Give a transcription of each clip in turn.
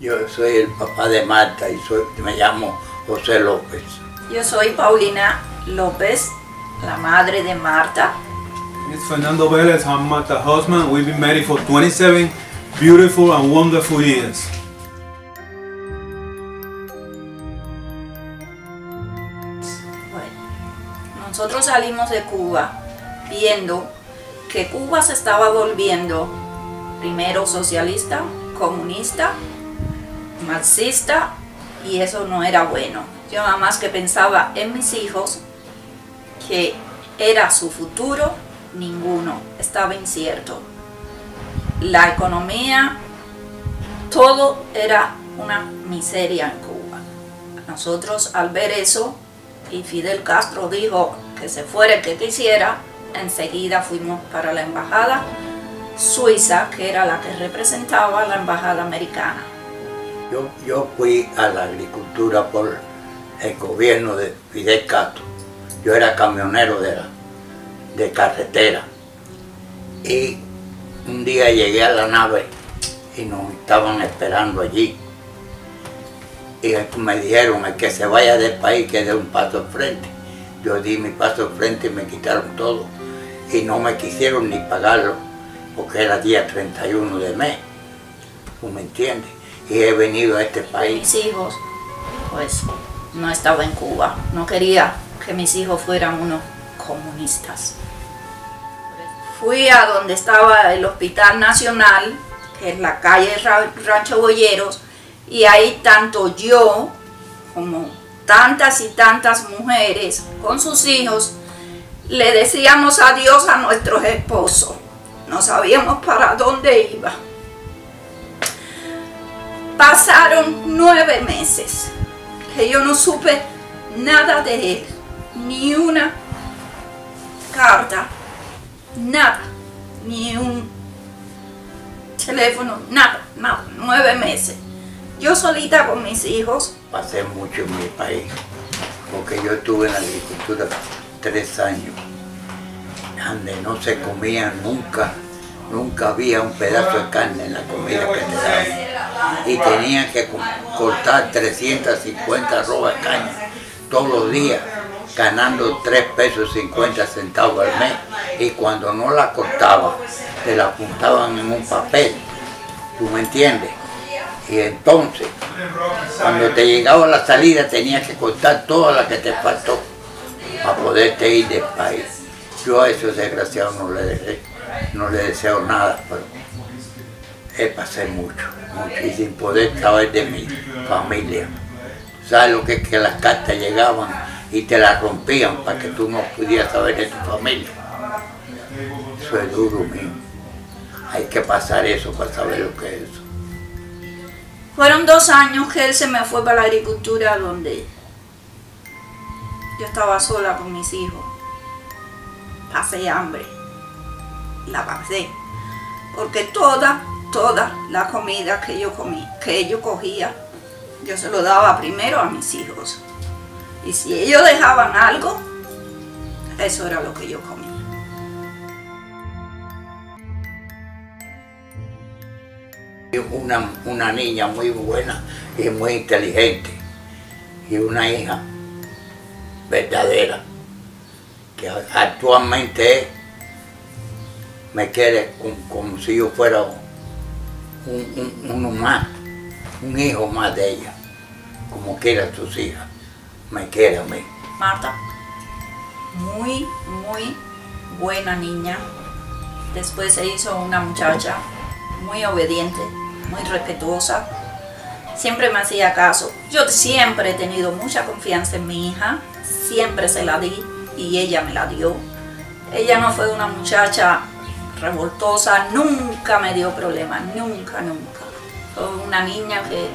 Yo soy el papá de Marta y soy, me llamo José López. Yo soy Paulina López, la madre de Marta. It's Fernando Vélez. I'm Marta's husband. We've been married for 27 beautiful and wonderful years. Bueno, nosotros salimos de Cuba viendo que Cuba se estaba volviendo primero socialista, comunista, marxista y eso no era bueno. Yo nada más que pensaba en mis hijos, que era su futuro, ninguno, estaba incierto. La economía, todo era una miseria en Cuba. Nosotros al ver eso, y Fidel Castro dijo que se fuera el que quisiera, enseguida fuimos para la embajada suiza, que era la que representaba la embajada americana. Yo, yo fui a la agricultura por el gobierno de Fidel Castro. Yo era camionero de, de carretera. Y un día llegué a la nave y nos estaban esperando allí. Y me dijeron, el que se vaya del país que dé un paso al frente. Yo di mi paso al frente y me quitaron todo. Y no me quisieron ni pagarlo, porque era día 31 de mes. ¿Tú me entiendes? Y he venido a este país. Mis hijos, pues, no estaba en Cuba. No quería que mis hijos fueran unos comunistas. Fui a donde estaba el Hospital Nacional, que es la calle Rancho Boyeros, y ahí tanto yo como tantas y tantas mujeres con sus hijos le decíamos adiós a nuestros esposos. No sabíamos para dónde iba. Pasaron nueve meses que yo no supe nada de él, ni una carta, nada, ni un teléfono, nada, nada, nueve meses. Yo solita con mis hijos. Pasé mucho en mi país, porque yo estuve en la agricultura tres años, donde no se comía nunca, nunca había un pedazo de carne en la comida que te daban. Y tenía que cortar 350 robas de caña todos los días, ganando 3 pesos 50 centavos al mes. Y cuando no la cortaba, te la apuntaban en un papel. ¿Tú me entiendes? Y entonces, cuando te llegaba la salida, tenías que cortar toda la que te faltó para poderte ir del país. Yo a esos desgraciados no le no le deseo nada, pero he pasé mucho, y sin poder saber de mi familia. ¿Sabes lo que es que las cartas llegaban y te las rompían para que tú no pudieras saber de tu familia? Eso es duro, mío. Hay que pasar eso para saber lo que es eso. Fueron dos años que él se me fue para la agricultura donde yo estaba sola con mis hijos. Pasé hambre. La pasé. Porque toda, toda la comida que yo comí, que yo cogía, yo se lo daba primero a mis hijos. Y si ellos dejaban algo, eso era lo que yo comía. Una, una niña muy buena y muy inteligente. Y una hija verdadera, que actualmente me quiere como, si yo fuera un, uno más, un hijo más de ella, como quiera sus hijas, me quiere a mí. Marta, muy, muy buena niña. Después se hizo una muchacha muy obediente, muy respetuosa. Siempre me hacía caso. Yo siempre he tenido mucha confianza en mi hija. Siempre se la di y ella me la dio. Ella no fue una muchacha revoltosa, nunca me dio problemas, nunca, nunca. Una niña que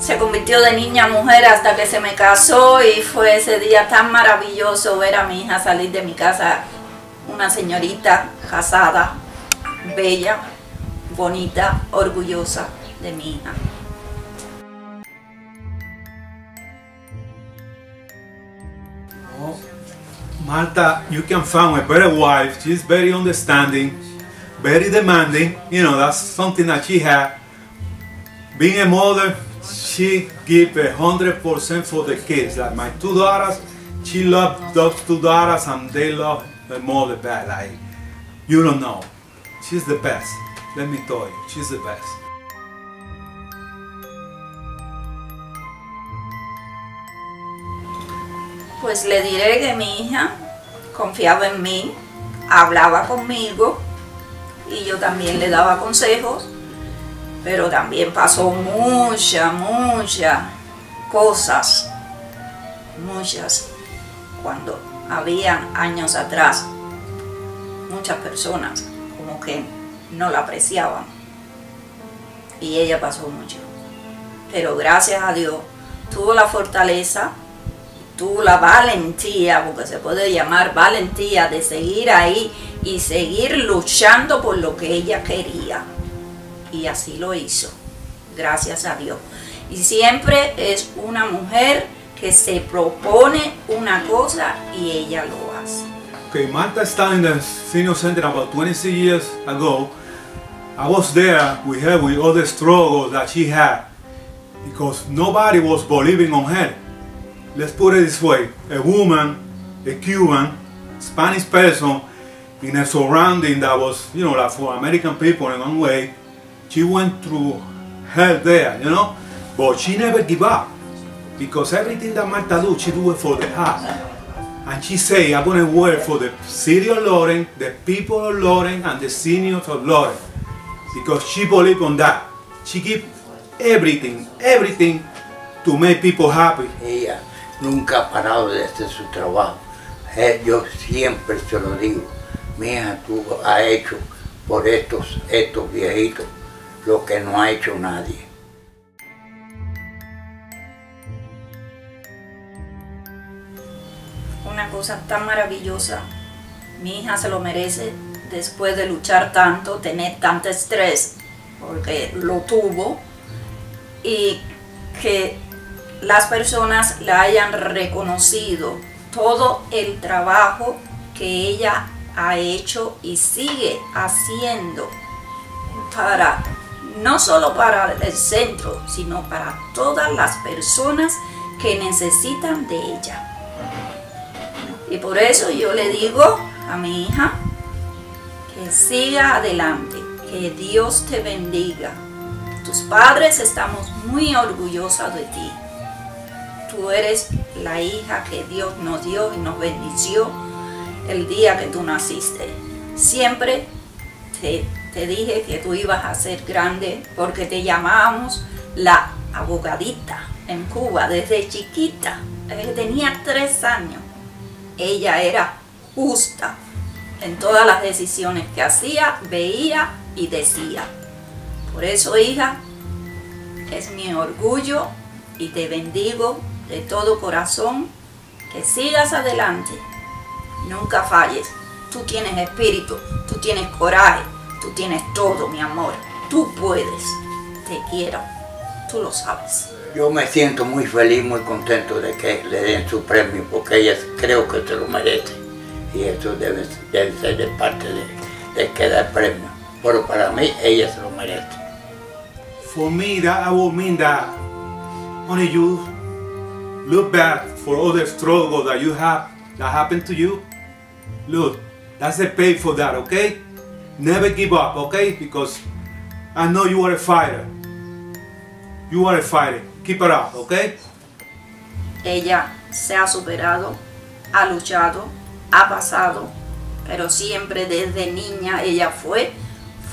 se convirtió de niña a mujer hasta que se me casó y fue ese día tan maravilloso ver a mi hija salir de mi casa, una señorita casada, bella, bonita, orgullosa de mi hija. Marta, you can find a better wife. She's very understanding, very demanding. You know, that's something that she had. being a mother, she give a hundred percent for the kids. Like my two daughters, she love those two daughters and they love her mother back. Like you don't know. She's the best. Let me tell you, she's the best. Pues le diré que mi hija confiaba en mí, hablaba conmigo y yo también le daba consejos, pero también pasó muchas, muchas cosas, muchas, cuando habían años atrás, muchas personas como que no la apreciaban y ella pasó mucho. Pero gracias a Dios tuvo la fortaleza tuvo la valentía, porque se puede llamar valentía, de seguir ahí y seguir luchando por lo que ella quería. Y así lo hizo, gracias a Dios. Y siempre es una mujer que se propone una cosa y ella lo hace. Okay, Martha started in the senior center about 26 years ago. I was there with her with all the struggles that she had because nobody was believing on her. Let's put it this way, a woman, a Cuban, Spanish person in a surrounding that was, you know, like for American people in one way, she went through hell there, you know, but she never give up because everything that Martha do, she do it for the heart. And she say, I'm to work for the city of Loren, the people of Loren, and the seniors of Loren. Because she believe on that. She give everything, everything to make people happy. Ella nunca ha parado de hacer su trabajo. Eh, Yo siempre se lo digo, mi hija tú ha hecho por estos, estos viejitos lo que no ha hecho nadie. Una cosa tan maravillosa. Mi hija se lo merece después de luchar tanto, tener tanto estrés, porque lo tuvo, y que las personas la hayan reconocido todo el trabajo que ella ha hecho y sigue haciendo para no solo para el centro, sino para todas las personas que necesitan de ella. Y por eso yo le digo a mi hija que siga adelante, que Dios te bendiga. Tus padres estamos muy orgullosos de ti. Tú eres la hija que Dios nos dio y nos bendició el día que tú naciste. Siempre te, dije que tú ibas a ser grande porque te llamábamos la abogadita en Cuba desde chiquita. Tenía tres años. Ella era justa en todas las decisiones que hacía, veía y decía. Por eso, hija, es mi orgullo y te bendigo de todo corazón que sigas adelante. Nunca falles. Tú tienes espíritu, tú tienes coraje, tú tienes todo, mi amor. Tú puedes. Te quiero. Tú lo sabes. Yo me siento muy feliz, muy contento de que le den su premio porque ella creo que se lo merece y eso debe, debe ser de parte de, de que da el premio. Pero para mí ella se lo merece. For me, that would mean that only you look back for all the struggle that you have that happened to you. Look, that's the pay for that, okay? Never give up, okay? Because I know you are a fighter. You are a fighter. Keep it up, okay? Ella se ha superado, ha luchado, ha pasado, pero siempre desde niña ella fue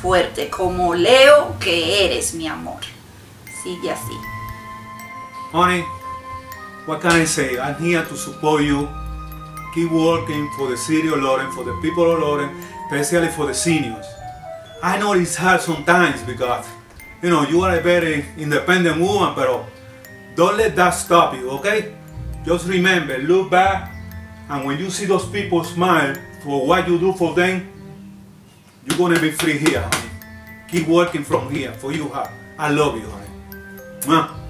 fuerte, como Leo que eres, mi amor. Sigue así. Honey, what can I say? I'm here to support you. Keep working for the city of Loren, for the people of Loren, especially for the seniors. I know it's hard sometimes because, you know, you are a very independent woman, but don't let that stop you, okay? Just remember, look back, and when you see those people smile for what you do for them, you're gonna be free here, honey. Keep working from here for you, honey. I love you, honey. Mwah.